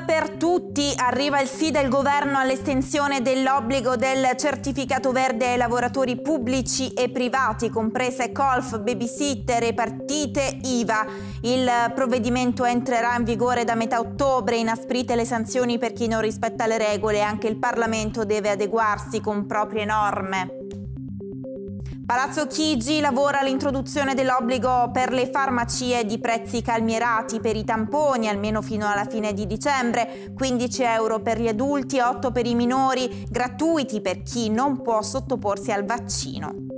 per tutti. Arriva il sì del governo all'estensione dell'obbligo del certificato verde ai lavoratori pubblici e privati, comprese golf, babysitter e partite IVA. Il provvedimento entrerà in vigore da metà ottobre, inasprite le sanzioni per chi non rispetta le regole anche il Parlamento deve adeguarsi con proprie norme. Palazzo Chigi lavora all'introduzione dell'obbligo per le farmacie di prezzi calmierati per i tamponi, almeno fino alla fine di dicembre, 15 euro per gli adulti, 8 per i minori, gratuiti per chi non può sottoporsi al vaccino.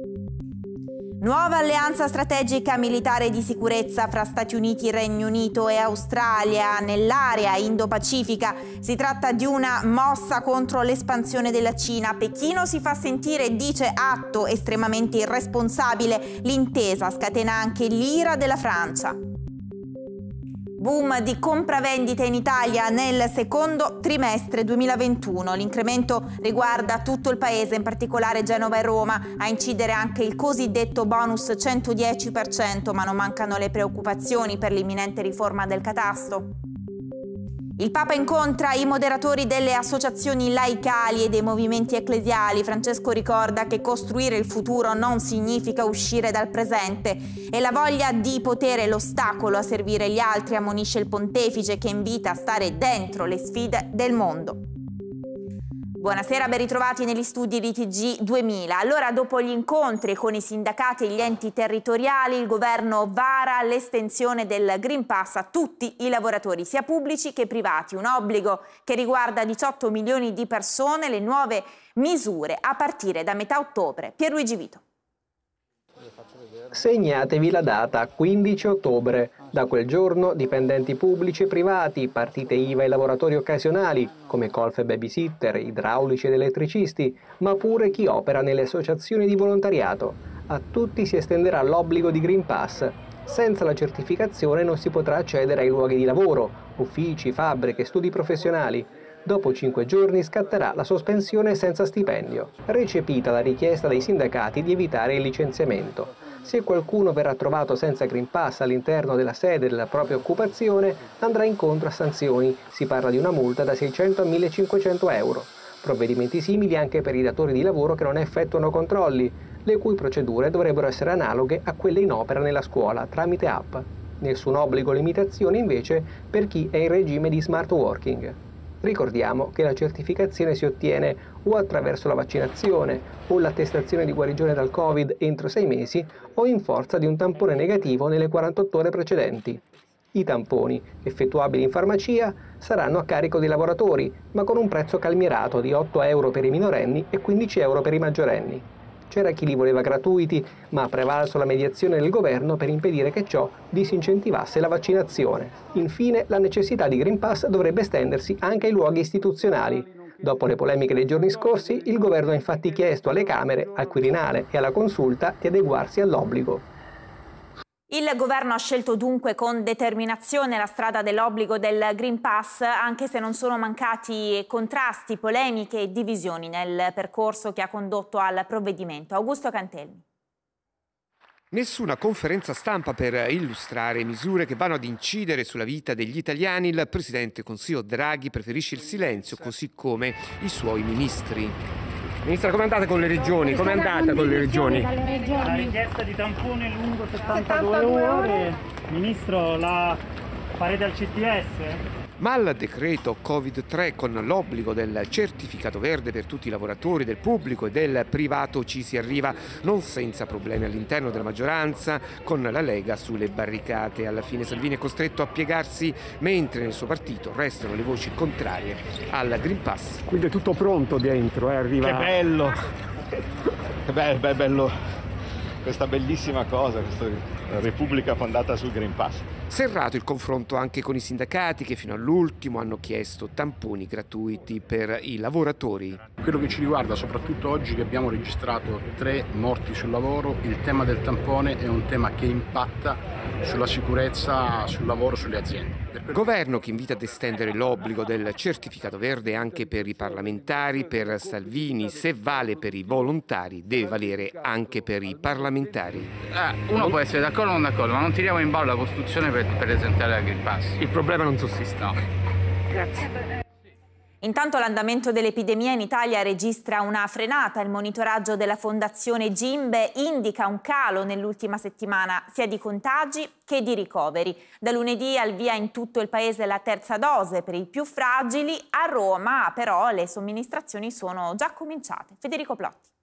Nuova alleanza strategica militare di sicurezza fra Stati Uniti, Regno Unito e Australia nell'area Indo-Pacifica. Si tratta di una mossa contro l'espansione della Cina. Pechino si fa sentire e dice atto estremamente irresponsabile. L'intesa scatena anche l'ira della Francia boom di compravendite in Italia nel secondo trimestre 2021. L'incremento riguarda tutto il paese, in particolare Genova e Roma, a incidere anche il cosiddetto bonus 110%, ma non mancano le preoccupazioni per l'imminente riforma del catasto. Il Papa incontra i moderatori delle associazioni laicali e dei movimenti ecclesiali. Francesco ricorda che costruire il futuro non significa uscire dal presente e la voglia di potere l'ostacolo a servire gli altri, ammonisce il pontefice che invita a stare dentro le sfide del mondo. Buonasera, ben ritrovati negli studi di TG 2000. Allora, dopo gli incontri con i sindacati e gli enti territoriali, il governo vara l'estensione del Green Pass a tutti i lavoratori, sia pubblici che privati. Un obbligo che riguarda 18 milioni di persone, le nuove misure a partire da metà ottobre. Pierluigi Vito. Segnatevi la data 15 ottobre. Da quel giorno dipendenti pubblici e privati, partite IVA e lavoratori occasionali, come colf e babysitter, idraulici ed elettricisti, ma pure chi opera nelle associazioni di volontariato. A tutti si estenderà l'obbligo di Green Pass. Senza la certificazione non si potrà accedere ai luoghi di lavoro, uffici, fabbriche, studi professionali. Dopo cinque giorni scatterà la sospensione senza stipendio, recepita la richiesta dei sindacati di evitare il licenziamento. Se qualcuno verrà trovato senza Green Pass all'interno della sede della propria occupazione, andrà incontro a sanzioni. Si parla di una multa da 600 a 1500 euro. Provvedimenti simili anche per i datori di lavoro che non effettuano controlli, le cui procedure dovrebbero essere analoghe a quelle in opera nella scuola tramite app. Nessun obbligo o limitazione invece per chi è in regime di smart working. Ricordiamo che la certificazione si ottiene o attraverso la vaccinazione o l'attestazione di guarigione dal Covid entro sei mesi o in forza di un tampone negativo nelle 48 ore precedenti. I tamponi, effettuabili in farmacia, saranno a carico dei lavoratori, ma con un prezzo calmierato di 8 euro per i minorenni e 15 euro per i maggiorenni. C'era chi li voleva gratuiti, ma ha prevalso la mediazione del governo per impedire che ciò disincentivasse la vaccinazione. Infine, la necessità di Green Pass dovrebbe estendersi anche ai luoghi istituzionali. Dopo le polemiche dei giorni scorsi, il governo ha infatti chiesto alle Camere, al Quirinale e alla Consulta di adeguarsi all'obbligo. Il governo ha scelto dunque con determinazione la strada dell'obbligo del Green Pass, anche se non sono mancati contrasti, polemiche e divisioni nel percorso che ha condotto al provvedimento. Augusto Cantelmi. Nessuna conferenza stampa per illustrare misure che vanno ad incidere sulla vita degli italiani. Il Presidente Consiglio Draghi preferisce il silenzio, così come i suoi ministri. Ministra, come andate con le regioni? Come è andata con le regioni? La richiesta di tampone lungo 72, 72 ore. Ministro, la farete al CTS? Ma al decreto Covid-3 con l'obbligo del certificato verde per tutti i lavoratori del pubblico e del privato ci si arriva non senza problemi all'interno della maggioranza con la Lega sulle barricate. Alla fine Salvini è costretto a piegarsi mentre nel suo partito restano le voci contrarie al Green Pass. Quindi è tutto pronto dentro, eh? arriva... Che bello! Che bello, bello questa bellissima cosa, questo Repubblica fondata sul Green Pass. Serrato il confronto anche con i sindacati che fino all'ultimo hanno chiesto tamponi gratuiti per i lavoratori. Quello che ci riguarda, soprattutto oggi che abbiamo registrato tre morti sul lavoro, il tema del tampone è un tema che impatta sulla sicurezza sul lavoro, sulle aziende. Governo che invita ad estendere l'obbligo del certificato verde anche per i parlamentari, per Salvini, se vale per i volontari, deve valere anche per i parlamentari. Eh, uno può essere d'accordo o non d'accordo, ma non tiriamo in ballo la Costituzione per, per esentare la Green Pass. Il problema non sussiste. No. Grazie. Intanto l'andamento dell'epidemia in Italia registra una frenata. Il monitoraggio della Fondazione Gimbe indica un calo nell'ultima settimana sia di contagi che di ricoveri. Da lunedì al via in tutto il paese la terza dose per i più fragili. A Roma però le somministrazioni sono già cominciate. Federico Plotti.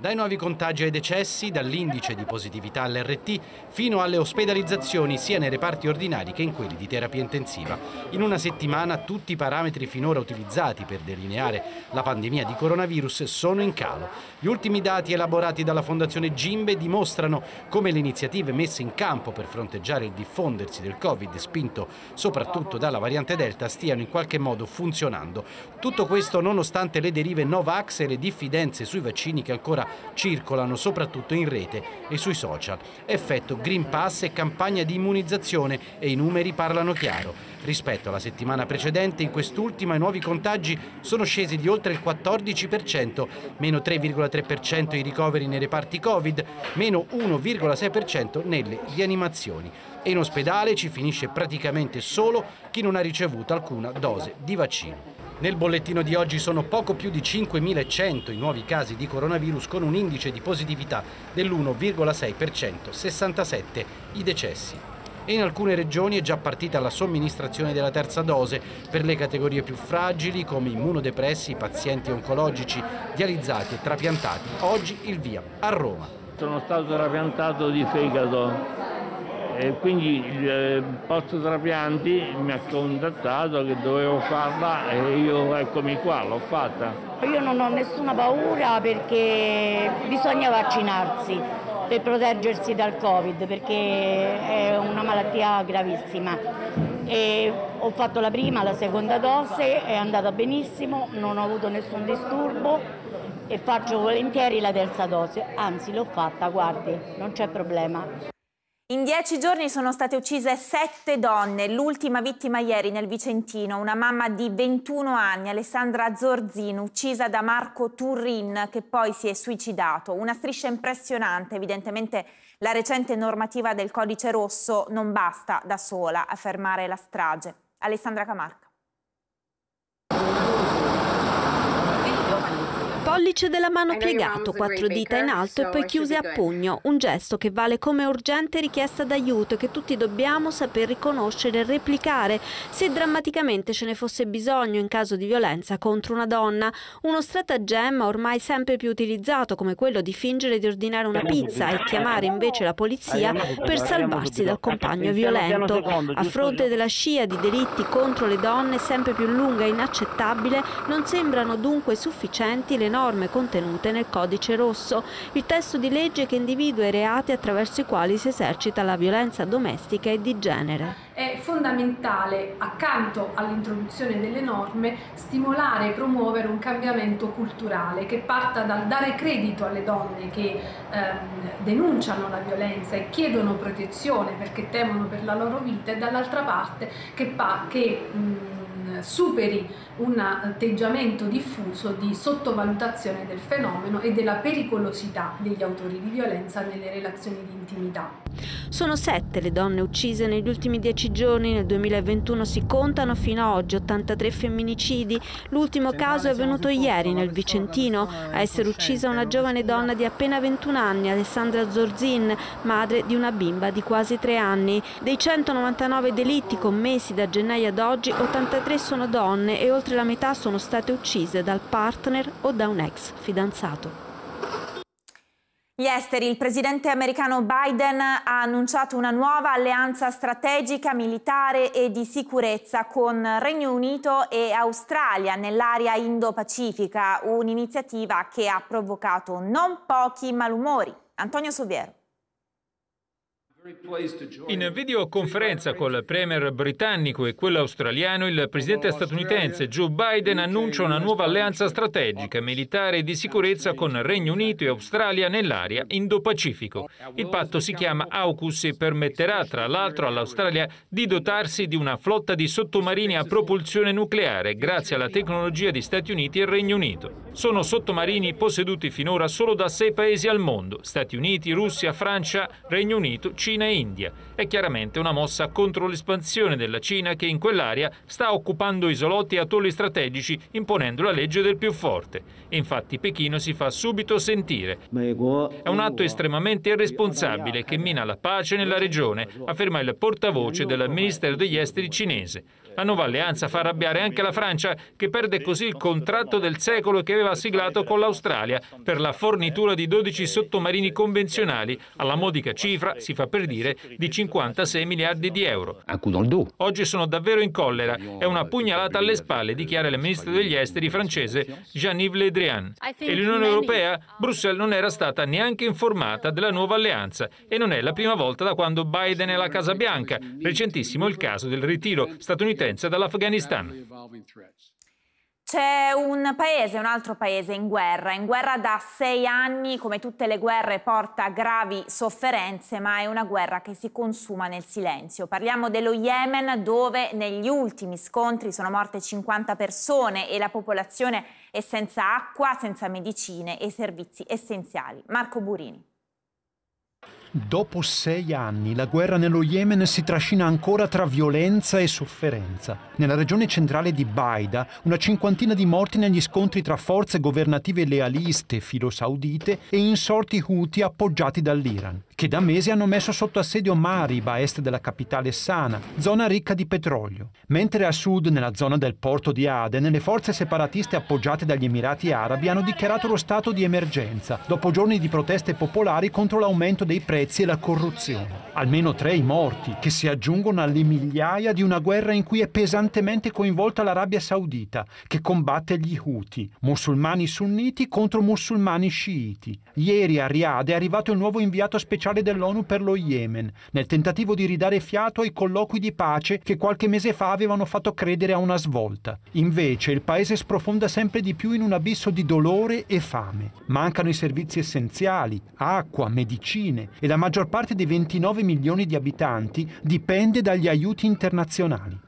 Dai nuovi contagi ai decessi, dall'indice di positività all'RT, fino alle ospedalizzazioni sia nei reparti ordinari che in quelli di terapia intensiva. In una settimana tutti i parametri finora utilizzati per delineare la pandemia di coronavirus sono in calo. Gli ultimi dati elaborati dalla Fondazione Gimbe dimostrano come le iniziative messe in campo per fronteggiare il diffondersi del Covid, spinto soprattutto dalla variante Delta, stiano in qualche modo funzionando. Tutto questo nonostante le derive Novax e le diffidenze sui vaccini che ancora circolano soprattutto in rete e sui social. Effetto Green Pass e campagna di immunizzazione e i numeri parlano chiaro. Rispetto alla settimana precedente, in quest'ultima i nuovi contagi sono scesi di oltre il 14%, meno 3,3% i ricoveri nei reparti Covid, meno 1,6% nelle rianimazioni. E in ospedale ci finisce praticamente solo chi non ha ricevuto alcuna dose di vaccino. Nel bollettino di oggi sono poco più di 5.100 i nuovi casi di coronavirus con un indice di positività dell'1,6%, 67 i decessi. E in alcune regioni è già partita la somministrazione della terza dose per le categorie più fragili come immunodepressi, pazienti oncologici, dializzati e trapiantati. Oggi il via a Roma. Sono stato trapiantato di fegato e quindi il eh, posto trapianti mi ha contattato che dovevo farla e io eccomi qua, l'ho fatta. Io non ho nessuna paura perché bisogna vaccinarsi per proteggersi dal Covid perché è una malattia gravissima. E ho fatto la prima, la seconda dose, è andata benissimo, non ho avuto nessun disturbo e faccio volentieri la terza dose, anzi l'ho fatta, guardi, non c'è problema. In dieci giorni sono state uccise sette donne, l'ultima vittima ieri nel Vicentino, una mamma di 21 anni, Alessandra Zorzino, uccisa da Marco Turrin che poi si è suicidato. Una striscia impressionante, evidentemente la recente normativa del codice rosso non basta da sola a fermare la strage. Alessandra Camarca. Pollice della mano piegato, quattro dita in alto e poi chiuse a pugno, un gesto che vale come urgente richiesta d'aiuto e che tutti dobbiamo saper riconoscere e replicare. Se drammaticamente ce ne fosse bisogno in caso di violenza contro una donna. Uno stratagemma ormai sempre più utilizzato come quello di fingere di ordinare una pizza e chiamare invece la polizia per salvarsi dal compagno violento. A fronte della scia di delitti contro le donne sempre più lunga e inaccettabile, non sembrano dunque sufficienti le norme norme contenute nel codice rosso, il testo di legge che individua i reati attraverso i quali si esercita la violenza domestica e di genere. È fondamentale, accanto all'introduzione delle norme, stimolare e promuovere un cambiamento culturale che parta dal dare credito alle donne che ehm, denunciano la violenza e chiedono protezione perché temono per la loro vita e dall'altra parte che, che mh, superi un atteggiamento diffuso di sottovalutazione del fenomeno e della pericolosità degli autori di violenza nelle relazioni di intimità. Sono sette le donne uccise negli ultimi dieci giorni, nel 2021 si contano fino ad oggi 83 femminicidi. L'ultimo caso è avvenuto ieri nel Vicentino. A essere uccisa una giovane donna di appena 21 anni, Alessandra Zorzin, madre di una bimba di quasi tre anni. Dei 199 delitti commessi da gennaio ad oggi, 83 sono donne e oltre la metà sono state uccise dal partner o da un ex fidanzato. Gli esteri, il presidente americano Biden ha annunciato una nuova alleanza strategica, militare e di sicurezza con Regno Unito e Australia nell'area Indo-Pacifica, un'iniziativa che ha provocato non pochi malumori. Antonio Soviero. In videoconferenza col premier britannico e quello australiano, il presidente statunitense Joe Biden annuncia una nuova alleanza strategica, militare e di sicurezza con Regno Unito e Australia nell'area Indo-Pacifico. Il patto si chiama AUKUS e permetterà tra l'altro all'Australia di dotarsi di una flotta di sottomarini a propulsione nucleare grazie alla tecnologia di Stati Uniti e Regno Unito. Sono sottomarini posseduti finora solo da sei paesi al mondo, Stati Uniti, Russia, Francia, Regno Unito, Cina e India. È chiaramente una mossa contro l'espansione della Cina che in quell'area sta occupando isolotti e atolli strategici imponendo la legge del più forte. Infatti Pechino si fa subito sentire. È un atto estremamente irresponsabile che mina la pace nella regione, afferma il portavoce del Ministero degli Esteri cinese. La nuova alleanza fa arrabbiare anche la Francia, che perde così il contratto del secolo che aveva siglato con l'Australia per la fornitura di 12 sottomarini convenzionali alla modica cifra, si fa per dire, di 56 miliardi di euro. Oggi sono davvero in collera. È una pugnalata alle spalle, dichiara il ministro degli esteri francese Jean-Yves Le Drian. E l'Unione Europea? Bruxelles non era stata neanche informata della nuova alleanza e non è la prima volta da quando Biden è alla Casa Bianca. Recentissimo il caso del ritiro statunitense dall'Afghanistan. C'è un paese, un altro paese in guerra, in guerra da sei anni, come tutte le guerre porta gravi sofferenze, ma è una guerra che si consuma nel silenzio. Parliamo dello Yemen dove negli ultimi scontri sono morte 50 persone e la popolazione è senza acqua, senza medicine e servizi essenziali. Marco Burini. Dopo sei anni la guerra nello Yemen si trascina ancora tra violenza e sofferenza. Nella regione centrale di Baida, una cinquantina di morti negli scontri tra forze governative lealiste filo-saudite e insorti Houthi appoggiati dall'Iran, che da mesi hanno messo sotto assedio Mariba, a est della capitale Sana, zona ricca di petrolio. Mentre a sud, nella zona del porto di Aden, le forze separatiste appoggiate dagli Emirati Arabi hanno dichiarato lo stato di emergenza, dopo giorni di proteste popolari contro l'aumento dei prezzi prezzi e la corruzione. Almeno tre i morti, che si aggiungono alle migliaia di una guerra in cui è pesantemente coinvolta l'Arabia Saudita, che combatte gli Houthi, musulmani sunniti contro musulmani sciiti. Ieri a Riyadh è arrivato il nuovo inviato speciale dell'ONU per lo Yemen, nel tentativo di ridare fiato ai colloqui di pace che qualche mese fa avevano fatto credere a una svolta. Invece il paese sprofonda sempre di più in un abisso di dolore e fame. Mancano i servizi essenziali, acqua, medicine e la maggior parte dei 29 milioni di abitanti dipende dagli aiuti internazionali.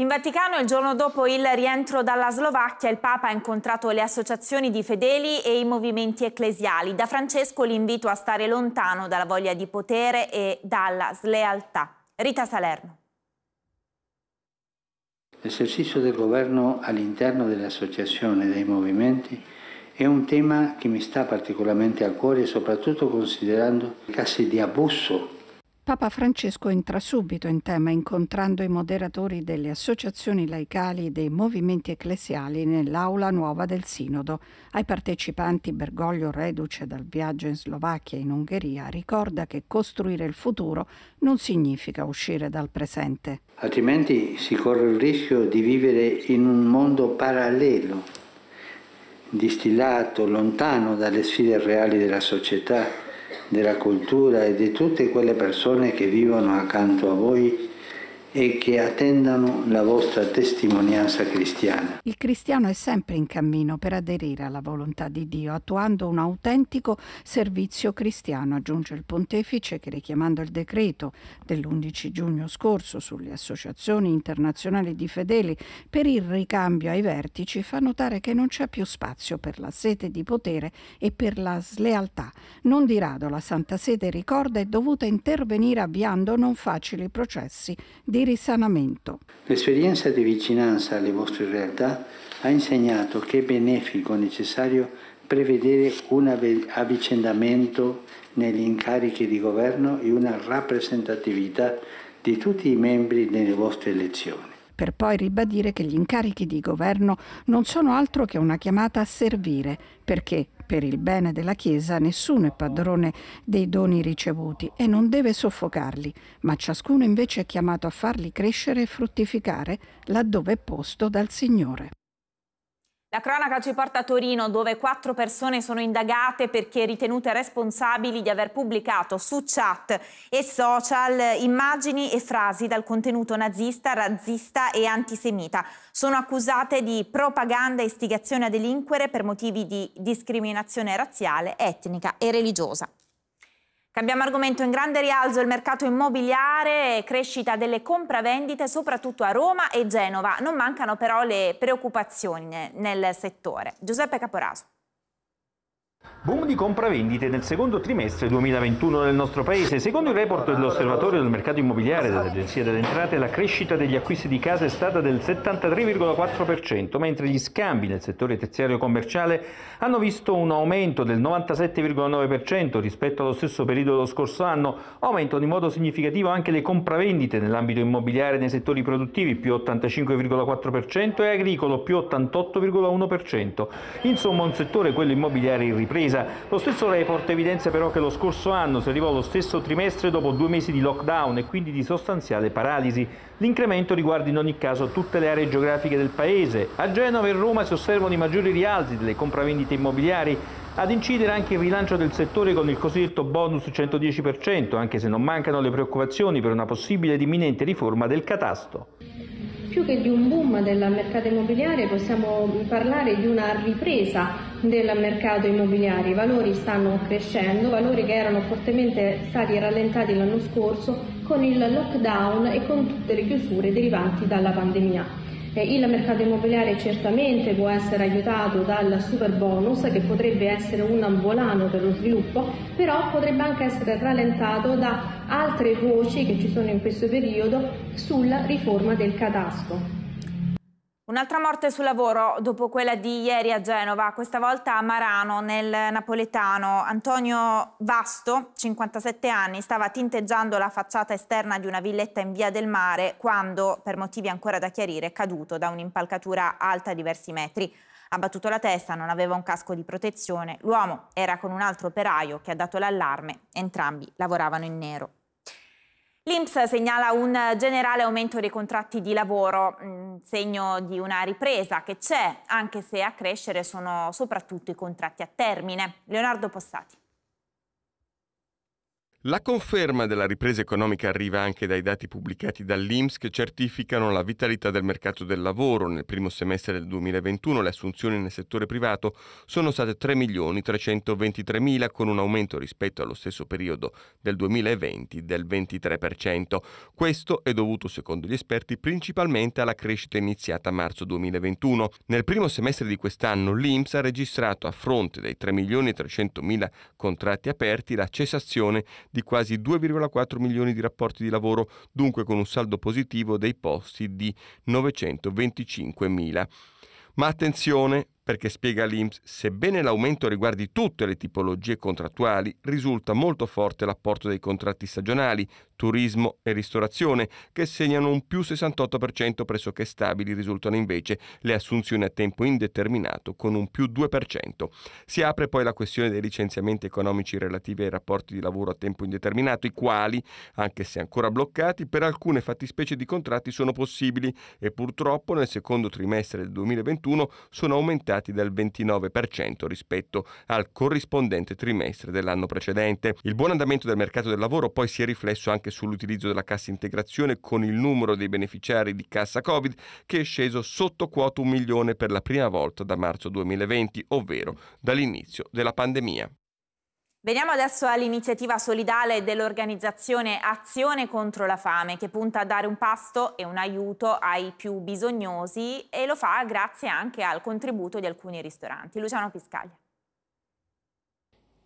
In Vaticano, il giorno dopo il rientro dalla Slovacchia, il Papa ha incontrato le associazioni di fedeli e i movimenti ecclesiali. Da Francesco l'invito a stare lontano dalla voglia di potere e dalla slealtà. Rita Salerno. L'esercizio del governo all'interno delle associazioni e dei movimenti è un tema che mi sta particolarmente a cuore, soprattutto considerando i casi di abuso Papa Francesco entra subito in tema incontrando i moderatori delle associazioni laicali e dei movimenti ecclesiali nell'aula nuova del Sinodo. Ai partecipanti Bergoglio, reduce dal viaggio in Slovacchia e in Ungheria, ricorda che costruire il futuro non significa uscire dal presente. Altrimenti si corre il rischio di vivere in un mondo parallelo distillato lontano dalle sfide reali della società, della cultura e di tutte quelle persone che vivono accanto a voi e che attendano la vostra testimonianza cristiana. Il cristiano è sempre in cammino per aderire alla volontà di Dio, attuando un autentico servizio cristiano, aggiunge il pontefice che richiamando il decreto dell'11 giugno scorso sulle associazioni internazionali di fedeli per il ricambio ai vertici fa notare che non c'è più spazio per la sete di potere e per la slealtà. Non di rado la Santa Sede ricorda è dovuta intervenire avviando non facili processi di risanamento. L'esperienza di vicinanza alle vostre realtà ha insegnato che è benefico necessario prevedere un avvicendamento negli incarichi di governo e una rappresentatività di tutti i membri delle vostre elezioni per poi ribadire che gli incarichi di governo non sono altro che una chiamata a servire, perché per il bene della Chiesa nessuno è padrone dei doni ricevuti e non deve soffocarli, ma ciascuno invece è chiamato a farli crescere e fruttificare laddove è posto dal Signore. La cronaca ci porta a Torino dove quattro persone sono indagate perché ritenute responsabili di aver pubblicato su chat e social immagini e frasi dal contenuto nazista, razzista e antisemita. Sono accusate di propaganda e istigazione a delinquere per motivi di discriminazione razziale, etnica e religiosa. Cambiamo argomento, in grande rialzo il mercato immobiliare, crescita delle compravendite soprattutto a Roma e Genova. Non mancano però le preoccupazioni nel settore. Giuseppe Caporaso. Boom di compravendite nel secondo trimestre 2021 nel nostro paese. Secondo il report dell'Osservatorio del mercato immobiliare dell'Agenzia delle Entrate, la crescita degli acquisti di case è stata del 73,4%, mentre gli scambi nel settore terziario commerciale hanno visto un aumento del 97,9% rispetto allo stesso periodo dello scorso anno. Aumentano in modo significativo anche le compravendite nell'ambito immobiliare nei settori produttivi, più 85,4% e agricolo, più 88,1%. Insomma, un settore, quello immobiliare, in ripresa. Lo stesso report evidenzia però che lo scorso anno si arrivò allo stesso trimestre dopo due mesi di lockdown e quindi di sostanziale paralisi. L'incremento riguarda in ogni caso tutte le aree geografiche del paese. A Genova e Roma si osservano i maggiori rialzi delle compravendite immobiliari, ad incidere anche il rilancio del settore con il cosiddetto bonus 110%, anche se non mancano le preoccupazioni per una possibile ed imminente riforma del catasto. Più che di un boom del mercato immobiliare possiamo parlare di una ripresa del mercato immobiliare. I valori stanno crescendo, valori che erano fortemente stati rallentati l'anno scorso con il lockdown e con tutte le chiusure derivanti dalla pandemia. Il mercato immobiliare certamente può essere aiutato dal super bonus che potrebbe essere un volano per lo sviluppo, però potrebbe anche essere rallentato da altre voci che ci sono in questo periodo sulla riforma del catasto. Un'altra morte sul lavoro dopo quella di ieri a Genova, questa volta a Marano, nel napoletano. Antonio Vasto, 57 anni, stava tinteggiando la facciata esterna di una villetta in via del mare quando, per motivi ancora da chiarire, è caduto da un'impalcatura alta diversi metri. Ha battuto la testa, non aveva un casco di protezione. L'uomo era con un altro operaio che ha dato l'allarme. Entrambi lavoravano in nero. L'Inps segnala un generale aumento dei contratti di lavoro, mm, segno di una ripresa che c'è, anche se a crescere sono soprattutto i contratti a termine. Leonardo Possati. La conferma della ripresa economica arriva anche dai dati pubblicati dall'Inps che certificano la vitalità del mercato del lavoro. Nel primo semestre del 2021 le assunzioni nel settore privato sono state 3 milioni 323 mila con un aumento rispetto allo stesso periodo del 2020 del 23%. Questo è dovuto, secondo gli esperti, principalmente alla crescita iniziata a marzo 2021. Nel primo semestre di quest'anno l'Inps ha registrato a fronte dei 3 milioni 300 mila contratti aperti la cessazione di quasi 2,4 milioni di rapporti di lavoro, dunque con un saldo positivo dei posti di 925 mila. Ma attenzione, perché spiega l'Inps, sebbene l'aumento riguardi tutte le tipologie contrattuali, risulta molto forte l'apporto dei contratti stagionali, turismo e ristorazione, che segnano un più 68% pressoché stabili, risultano invece le assunzioni a tempo indeterminato con un più 2%. Si apre poi la questione dei licenziamenti economici relativi ai rapporti di lavoro a tempo indeterminato, i quali, anche se ancora bloccati, per alcune fattispecie di contratti sono possibili e purtroppo nel secondo trimestre del 2021 sono aumentati del 29% rispetto al corrispondente trimestre dell'anno precedente. Il buon andamento del mercato del lavoro poi si è riflesso anche anche sull'utilizzo della cassa integrazione con il numero dei beneficiari di cassa Covid che è sceso sotto quota un milione per la prima volta da marzo 2020, ovvero dall'inizio della pandemia. Veniamo adesso all'iniziativa solidale dell'organizzazione Azione contro la fame che punta a dare un pasto e un aiuto ai più bisognosi e lo fa grazie anche al contributo di alcuni ristoranti. Luciano Piscaglia.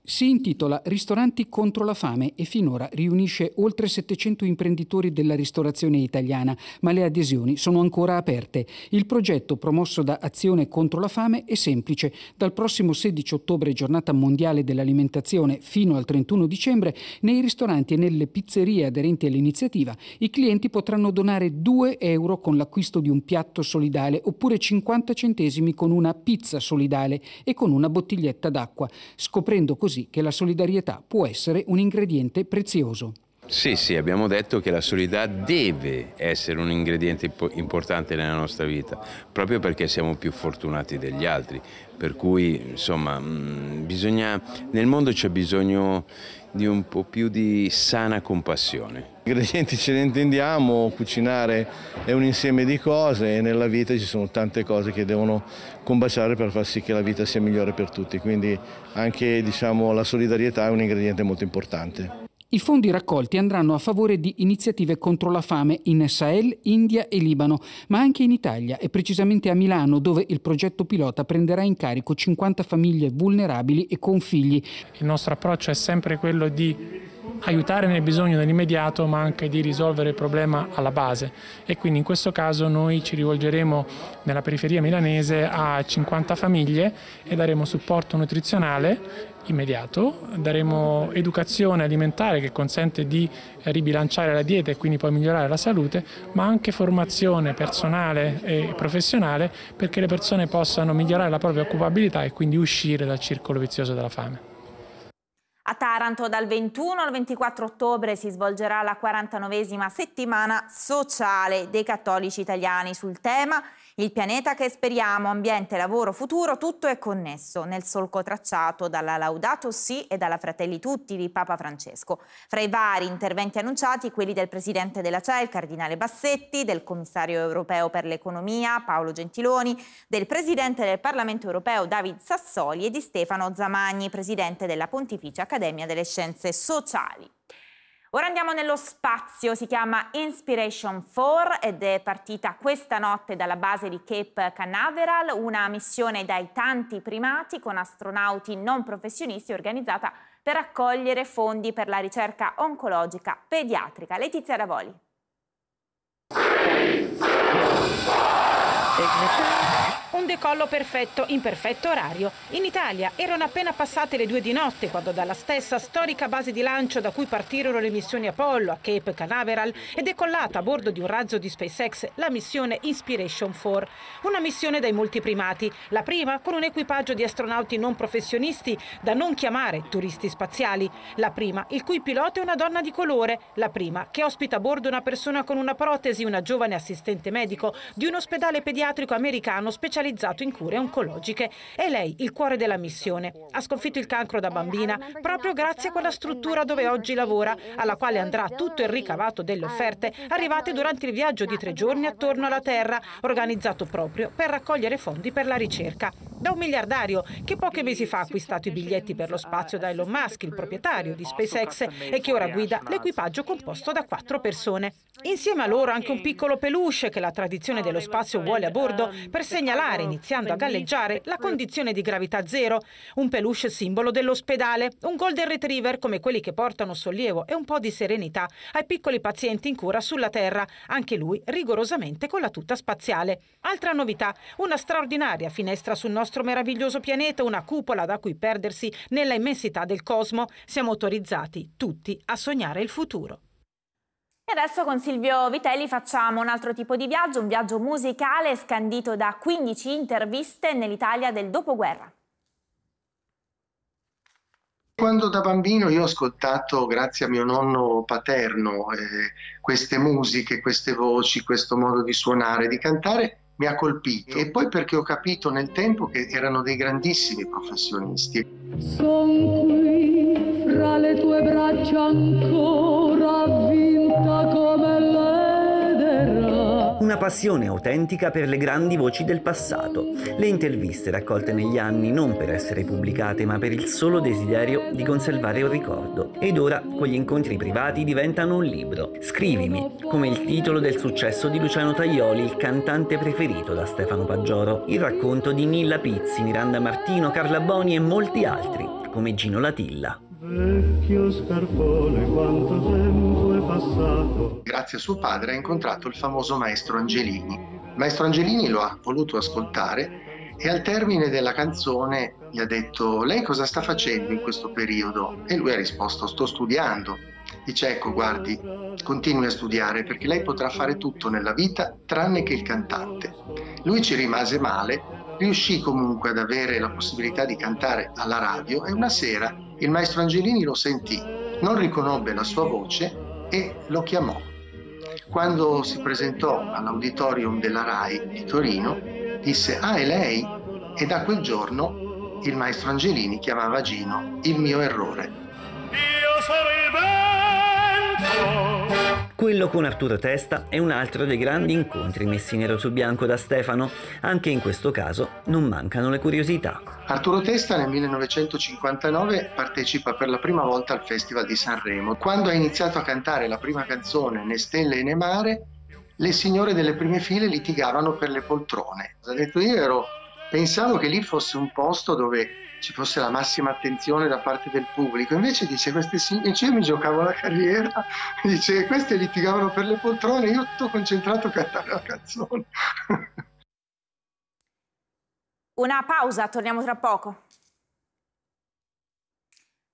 Si intitola Ristoranti contro la fame e finora riunisce oltre 700 imprenditori della ristorazione italiana, ma le adesioni sono ancora aperte. Il progetto promosso da Azione contro la fame è semplice. Dal prossimo 16 ottobre, giornata mondiale dell'alimentazione, fino al 31 dicembre, nei ristoranti e nelle pizzerie aderenti all'iniziativa, i clienti potranno donare 2 euro con l'acquisto di un piatto solidale oppure 50 centesimi con una pizza solidale e con una bottiglietta d'acqua, scoprendo così così che la solidarietà può essere un ingrediente prezioso. Sì, sì, abbiamo detto che la solidarietà deve essere un ingrediente importante nella nostra vita, proprio perché siamo più fortunati degli altri. Per cui, insomma, mm, bisogna, nel mondo c'è bisogno di un po' più di sana compassione. I ingredienti ce ne intendiamo, cucinare è un insieme di cose e nella vita ci sono tante cose che devono combaciare per far sì che la vita sia migliore per tutti, quindi anche diciamo, la solidarietà è un ingrediente molto importante. I fondi raccolti andranno a favore di iniziative contro la fame in Sahel, India e Libano, ma anche in Italia e precisamente a Milano, dove il progetto pilota prenderà in carico 50 famiglie vulnerabili e con figli. Il nostro approccio è sempre quello di aiutare nel bisogno dell'immediato ma anche di risolvere il problema alla base e quindi in questo caso noi ci rivolgeremo nella periferia milanese a 50 famiglie e daremo supporto nutrizionale immediato, daremo educazione alimentare che consente di ribilanciare la dieta e quindi poi migliorare la salute, ma anche formazione personale e professionale perché le persone possano migliorare la propria occupabilità e quindi uscire dal circolo vizioso della fame. A Taranto dal 21 al 24 ottobre si svolgerà la 49esima settimana sociale dei cattolici italiani sul tema il pianeta che speriamo, ambiente, lavoro, futuro, tutto è connesso nel solco tracciato dalla Laudato Si e dalla Fratelli Tutti di Papa Francesco. Fra i vari interventi annunciati quelli del Presidente della CEI, il Cardinale Bassetti, del Commissario europeo per l'economia Paolo Gentiloni, del Presidente del Parlamento europeo David Sassoli e di Stefano Zamagni, Presidente della Pontificia Accademia delle Scienze Sociali. Ora andiamo nello spazio, si chiama Inspiration 4 ed è partita questa notte dalla base di Cape Canaveral, una missione dai tanti primati con astronauti non professionisti organizzata per raccogliere fondi per la ricerca oncologica pediatrica. Letizia Ravoli. Un decollo perfetto in perfetto orario. In Italia erano appena passate le due di notte quando dalla stessa storica base di lancio da cui partirono le missioni Apollo a Cape Canaveral è decollata a bordo di un razzo di SpaceX la missione Inspiration 4. Una missione dai molti primati. La prima con un equipaggio di astronauti non professionisti da non chiamare turisti spaziali. La prima il cui pilota è una donna di colore. La prima che ospita a bordo una persona con una protesi, una giovane assistente medico di un ospedale pediatrico americano specializzato specializzato in cure oncologiche. È lei il cuore della missione. Ha sconfitto il cancro da bambina proprio grazie a quella struttura dove oggi lavora, alla quale andrà tutto il ricavato delle offerte arrivate durante il viaggio di tre giorni attorno alla Terra, organizzato proprio per raccogliere fondi per la ricerca. Da un miliardario che pochi mesi fa ha acquistato i biglietti per lo spazio da Elon Musk, il proprietario di SpaceX, e che ora guida l'equipaggio composto da quattro persone. Insieme a loro anche un piccolo peluche che la tradizione dello spazio vuole a bordo per segnalare tornare, iniziando a galleggiare, la condizione di gravità zero, un peluche simbolo dell'ospedale, un golden retriever come quelli che portano sollievo e un po' di serenità ai piccoli pazienti in cura sulla Terra, anche lui rigorosamente con la tuta spaziale. Altra novità, una straordinaria finestra sul nostro meraviglioso pianeta, una cupola da cui perdersi nella immensità del cosmo. Siamo autorizzati tutti a sognare il futuro. E adesso con Silvio Vitelli facciamo un altro tipo di viaggio, un viaggio musicale scandito da 15 interviste nell'Italia del dopoguerra. Quando da bambino io ho ascoltato, grazie a mio nonno paterno, eh, queste musiche, queste voci, questo modo di suonare, di cantare, mi ha colpito. E poi perché ho capito nel tempo che erano dei grandissimi professionisti. Sono qui fra le tue braccia ancora Una passione autentica per le grandi voci del passato, le interviste raccolte negli anni non per essere pubblicate ma per il solo desiderio di conservare un ricordo. Ed ora quegli incontri privati diventano un libro. Scrivimi, come il titolo del successo di Luciano Taglioli, il cantante preferito da Stefano Paggioro, il racconto di Nilla Pizzi, Miranda Martino, Carla Boni e molti altri, come Gino Latilla. Vecchio scarpone, quanto tempo passato. Grazie a suo padre ha incontrato il famoso maestro Angelini. Maestro Angelini lo ha voluto ascoltare e al termine della canzone gli ha detto lei cosa sta facendo in questo periodo? E lui ha risposto sto studiando. Dice ecco guardi, continui a studiare perché lei potrà fare tutto nella vita tranne che il cantante. Lui ci rimase male, riuscì comunque ad avere la possibilità di cantare alla radio e una sera il maestro Angelini lo sentì, non riconobbe la sua voce e lo chiamò. Quando si presentò all'auditorium della RAI di Torino, disse Ah, è lei? E da quel giorno il maestro Angelini chiamava Gino il mio errore. Io sono il vento Quello con Arturo Testa è un altro dei grandi incontri messi nero su bianco da Stefano. Anche in questo caso non mancano le curiosità. Arturo Testa nel 1959 partecipa per la prima volta al Festival di Sanremo. Quando ha iniziato a cantare la prima canzone Né stelle e né mare, le signore delle prime file litigavano per le poltrone. Ha detto io ero, pensavo che lì fosse un posto dove ci fosse la massima attenzione da parte del pubblico. Invece dice queste signore, io mi giocavo la carriera, dice queste litigavano per le poltrone, io tutto concentrato a cantare la canzone. Una pausa, torniamo tra poco.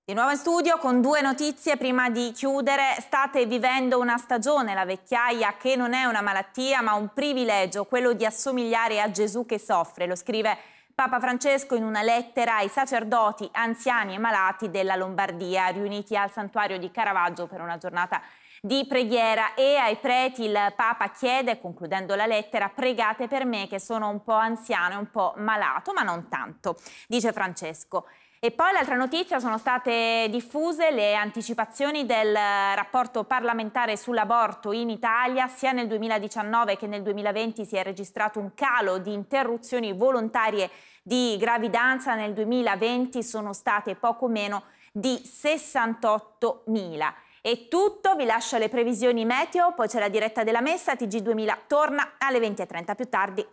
Di nuovo in studio con due notizie prima di chiudere. State vivendo una stagione, la vecchiaia, che non è una malattia ma un privilegio, quello di assomigliare a Gesù che soffre. Lo scrive Papa Francesco in una lettera ai sacerdoti, anziani e malati della Lombardia, riuniti al santuario di Caravaggio per una giornata di preghiera e ai preti il Papa chiede, concludendo la lettera, pregate per me che sono un po' anziano e un po' malato, ma non tanto, dice Francesco. E poi l'altra notizia sono state diffuse le anticipazioni del rapporto parlamentare sull'aborto in Italia. Sia nel 2019 che nel 2020 si è registrato un calo di interruzioni volontarie di gravidanza. Nel 2020 sono state poco meno di 68.000. È tutto, vi lascio le previsioni meteo, poi c'è la diretta della messa, TG2000 torna alle 20.30 più tardi.